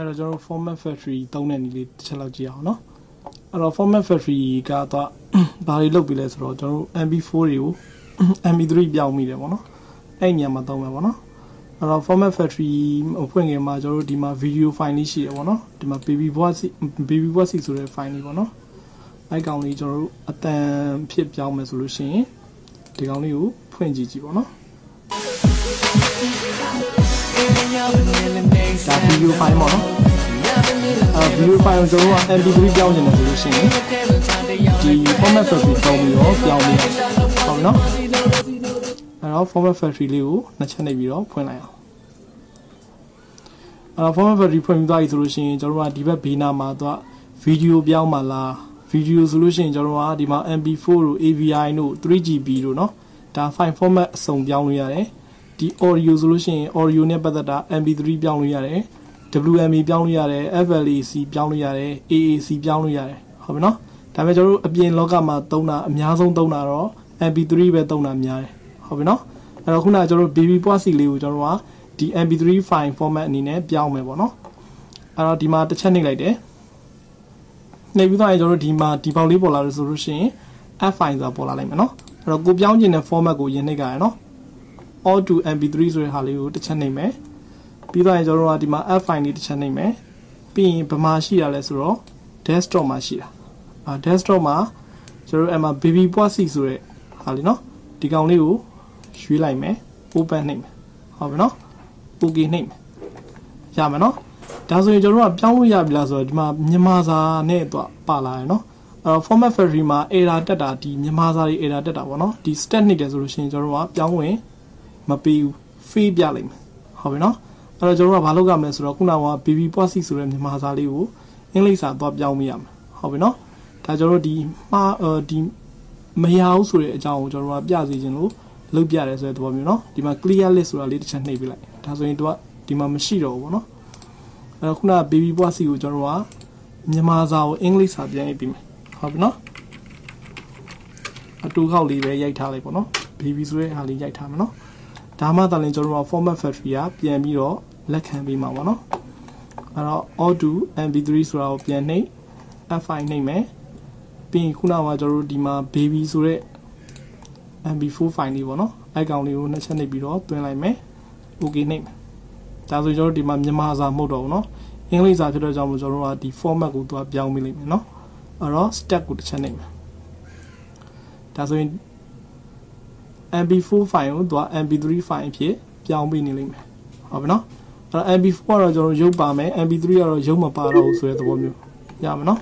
အဲ့တော့ကျွန်တော်တို့ format factory သုံးတဲ့နည်းလေးတစ်ချက်လောက်ကြည့်အောင်နော်အဲ့တော့ format factory ကတော့ဘာတွေလုပ်ပြီးလဲဆိုတော့ကျွန်တော်တို့ mp4 တွေကို mp3 ပြောင်းမိတယ်ပေါ့နော်အဲ့ညမှာသုံးမယ်ပေါ့နော်အဲ့တော့ format factory ဖွင့်ခင်မှာကျွန်တော်တို့ဒီမှာ video file လေးရှိတယ်ပေါ့နော်ဒီမှာ baby boss baby boss ဆိုတဲ့ file လေးပေါ့နော်အဲ့ကောင်လေးကျွန်တော်တို့အတန်ဖြစ်ပြောင်းမယ်ဆိုလို့ရှိရင်ဒီကောင်လေးကိုဖွင့်ကြည့်ကြည့်ပေါ့နော် ဒါ video file ပေါ့နော်အဲ video file ကိုကျွန်တော်က mp3 ပြောင်းချင်တယ်ဆိုလို့ရှိရင်ဒီ format factory တောင်းပြီးတော့ပြောင်းလို့ဟုတ်နော်အဲတော့ format factory လေးကိုနှစ်ချက်နှိပ်ပြီးတော့ဖွင့်လိုက်အောင်အဲတော့ format factory ဖွင့်ပြီးသွားပြီဆိုလို့ရှိရင်ကျွန်တော်တို့ကဒီဘက်ဘေးနားမှာတော့ video ပြောင်းမှာလား video ဆိုလို့ရှိရင်ကျွန်တော်တို့ကဒီမှာ mp4 တို့ AVI တို့ 3GB တို့เนาะဒါ file format အစုံပြောင်းလို့ရတယ် ဒီ audio ဆိုလို့ရှိရင် audio နဲ့ပတ်သက်တာ mp3 ပြောင်းလို့ရတယ် WME ပြောင်းလို့ရတယ် FLAC ပြောင်းလို့ရတယ် AAC ပြောင်းလို့ရတယ်ဟုတ်ပြီနော်ဒါပေမဲ့ကျွန်တော်တို့အပြင်လောကမှာသုံးတာအများဆုံးသုံးတာတော့ MP3 ပဲသုံးတာများတယ်ဟုတ်ပြီနော်အဲ့တော့ခုနကကျွန်တော်တို့ baby post လေးကိုကျွန်တော်တို့ကဒီ MP3 file format အနေနဲ့ပြောင်းမယ်ပေါ့နော်အဲ့တော့ဒီမှာတစ်ချက်နှိပ်လိုက်တယ်နှိပ်ပြီးတော့ကျွန်တော်တို့ဒီမှာဒီပေါက်လေးပေါ်လာလို့ဆိုလို့ရှိရင် F file ဆိုတာပေါ်လာလိုက်မယ်နော်အဲ့တော့ကိုပြောင်းခြင်းတဲ့ format ကိုယင်နှိပ်ကြရနော် all to mp3 ဆိုတဲ့ဟာလေးကိုတစ်ချက်နှိပ်မယ်ပြီးတော့ကျွန်တော်တို့ကဒီမှာ app file လေးတစ်ချက်နှိပ်မယ်ပြီးရင်ဘယ်မှာရှိရလဲဆိုတော့ desktop မှာရှိတာအာ desktop မှာကျွန်တော်တို့အဲ့မှာ baby posi ဆိုတဲ့ဟာလေးเนาะဒီကောင်လေးကိုရွှေ့လိုက်မယ် open နှိပ်မယ်ဟုတ်ပြီเนาะ okay နှိပ်မယ်ရမယ်เนาะဒါဆိုရင်ကျွန်တော်တို့ကပြောင်းလို့ရပြီလားဆိုတော့ဒီမှာမြန်မာစာနဲ့တော့ပါလာရယ်เนาะအဲ format factory မှာ error တက်တာဒီမြန်မာစာတွေ error တက်တာပေါ့နော်ဒီ stat နှိပ်တယ်ဆိုလို့ရှိရင်ကျွန်တော်တို့ကပြောင်းဝင် မပေးဘူး fail ပြလိုက်မယ်ဟုတ်ပြီနော်အဲ့တော့ကျွန်တော်တို့ကဘာလုပ်ရမလဲဆိုတော့ခုနက baby posi ဆိုတဲ့မြန်မာစာလေးကိုအင်္ဂလိပ်စာသွားပြောင်းမိရမယ်ဟုတ်ပြီနော်ဒါကျွန်တော်တို့ဒီမှာဒီမရဘူးဆိုတဲ့အကြောင်းကိုကျွန်တော်တို့ကပြစီခြင်းလို့လုပ်ပြတယ်ဆိုတဲ့သဘောမျိုးနော်ဒီမှာ clear list ဆိုတာလေးတစ်ချက်နှိပ်ပြလိုက်ဒါဆိုရင်တို့ကဒီမှာမရှိတော့ဘူးပေါ့နော်အဲ့တော့ခုနက baby posi ကိုကျွန်တော်တို့ကမြန်မာစာကိုအင်္ဂလိပ်စာပြန်ရေးပြီးမယ်ဟုတ်ပြီနော်အတူခောက်လေးပဲရိုက်ထားလိုက်ပေါ့နော် baby ဆိုတဲ့ဟာလေးရိုက်ထားမယ်နော် ဒါမှသာလင်ကျွန်တော်တို့ format factory ကပြန်ပြီးတော့လက်ခံပေးမှာပေါ့နော်အဲ့တော့ auto mp3 ဆိုတာကိုပြန်နှိပ် f5 နှိပ်မယ်ပြီးရင်ခုနကကျွန်တော်တို့ဒီမှာ baby ဆိုတဲ့ mp4 file လေးပေါ့နော်အဲ့ကောင်လေးကိုနှစ်ချက်နှိပ်ပြီးတော့တွင်းလိုက်မယ် okay နှိပ်မယ်ဒါဆိုကျွန်တော်တို့ဒီမှာမြန်မာစာမဟုတ်တော့ဘူးเนาะအင်္ဂလိပ်စာဖြစ်တဲ့ကြောင့်မို့ကျွန်တော်တို့ကဒီ format ကိုသူကပြောင်းပေးလိုက်မယ်เนาะအဲ့တော့ step ကိုတစ်ချက်နှိပ်မယ်ဒါဆိုရင် mp4 file ကိုသူက mp3 file အဖြစ်ပြောင်းပေးနေလိမ့်မယ်ဟုတ်ပြီနော်အဲ့တော့ mp4 ကတော့ကျွန်တော်ရုပ်ပါမယ် mp3 ကတော့ရုပ်မပါတော့ဘူးဆိုတဲ့သဘောမျိုးရမယ်နော်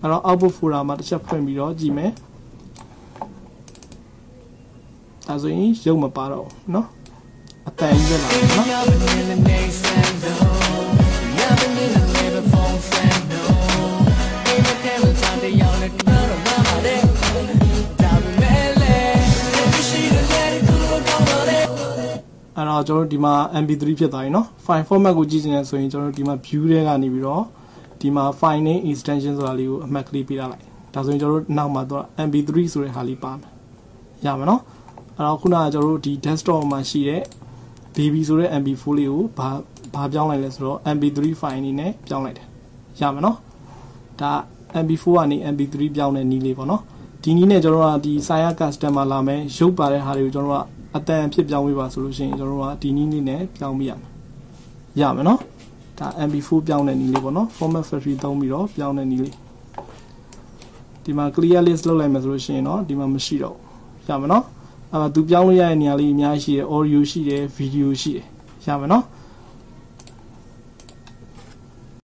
အဲ့တော့ output folder မှာတစ်ချက်ဖွင့်ပြီးတော့ကြည့်မယ်ဒါဆိုရင်ရုပ်မပါတော့ဘူးနော်အတန်ကြီးပဲလာတယ်နော် ကျွန်တော်တို့ဒီမှာ mp3 ဖြစ်သွားပြီเนาะ file format ကိုကြည့်ချင်တယ်ဆိုရင်ကျွန်တော်တို့ဒီမှာ view ထဲကနေပြီးတော့ဒီမှာ file name extension ဆိုတာလေးကိုအမှတ်ကလေးပေးထားလိုက်ဒါဆိုရင်ကျွန်တော်တို့နောက်မှာတော့ mp3 ဆိုတဲ့ဟာလေးပါမယ်ရမယ်เนาะအဲ့တော့ခုနကကျွန်တော်တို့ဒီ desktop မှာရှိတဲ့ baby ဆိုတဲ့ mp4 လေးကိုဘာဘာပြောင်းလိုက်လဲဆိုတော့ mp3 file အနေနဲ့ပြောင်းလိုက်တယ်ရမယ်เนาะဒါ mp4 ကနေ mp3 ပြောင်းတဲ့နည်းလေးပေါ့เนาะဒီနည်းနဲ့ကျွန်တော်တို့ကဒီ Sire custom မှာလာမယ်ရုပ်ပါတဲ့ဟာတွေကိုကျွန်တော်တို့က အတန်ဖြစ်ပြောင်းပေးပါဆိုလို့ရှိရင်ကျွန်တော်တို့ကဒီနည်းလေးနဲ့ပြောင်းပေးရမယ်ရမယ်နော်ဒါ mp4 ပြောင်းတဲ့နည်းလေးပေါ့နော် format factory သုံးပြီးတော့ပြောင်းတဲ့နည်းလေးဒီမှာ clear list လုပ်လိုက်မယ်ဆိုလို့ရှိရင်တော့ဒီမှာမရှိတော့ရမယ်နော်အဲသူပြောင်းလို့ရတဲ့နေရာလေးအများကြီးရှိတယ် audio ရှိတယ် video ရှိတယ်ရမယ်နော်